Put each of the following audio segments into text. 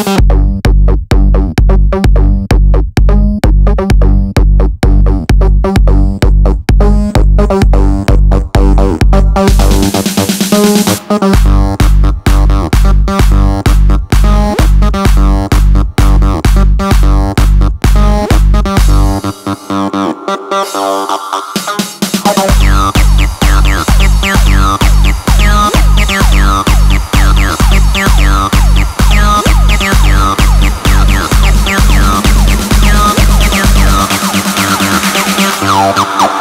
Música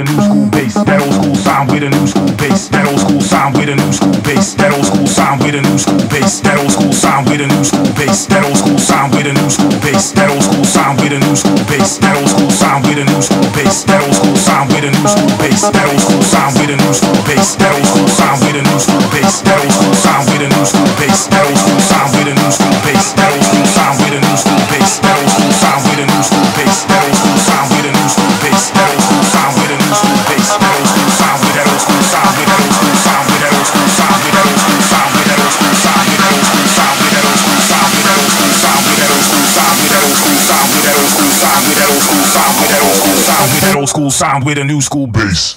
with a new school bass. That old school sound with a new school bass. That old school sound with a new school bass. That old school sound with a new school bass. That old school sound with a new school bass. That old school sound with a new school bass. That old school sound with a new school bass. That old school sound with a new school bass. That old school sound with a new school bass. That old school sound with a new school bass. That old school sound with a new school Old school sound with a new school bass.